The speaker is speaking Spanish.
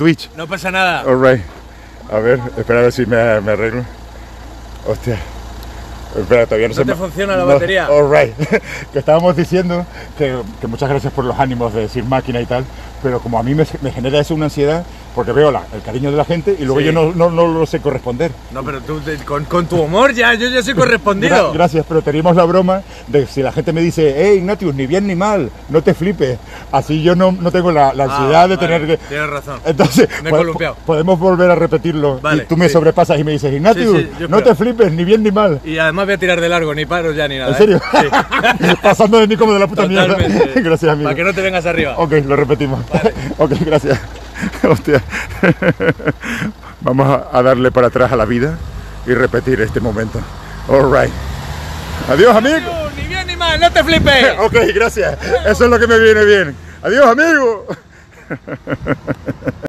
Twitch. No pasa nada. Alright. A ver, espera a ver si me, me arreglo. Hostia. Espera, todavía no, No se te me- funciona la batería. Alright. que estábamos diciendo que, que muchas gracias por los ánimos de decir máquina y tal, pero como a mí me, me genera eso una ansiedad, porque veo la- el cariño de la gente y luego Sí. yo no, no, no lo sé corresponder. No, pero tú con, con tu humor ya, yo ya soy correspondido. Gra- gracias, pero teníamos la broma de si la gente me dice, hey Ignatius, ni bien ni mal, no te flipes. Así yo no, no tengo la, la Ah, ansiedad de vale, tener que. Tienes razón. Entonces, Me he po- podemos volver a repetirlo. Vale, y tú me sí. sobrepasas y me dices, Ignatius, Sí, no espero. te flipes, ni bien ni mal. Y además voy a tirar de largo, ni paro ya ni nada. ¿En ¿eh? serio? Sí. Pasando de mí como de la puta Totalmente. mierda. gracias, amigo. Para que no te vengas arriba. Ok, lo repetimos. ok, gracias. Hostia. Vamos a, a darle para atrás a la vida y repetir este momento. All right. Adiós, amigo. Ni bien ni mal, no te flipes. Ok, gracias. Eso es lo que me viene bien. Adiós, amigo.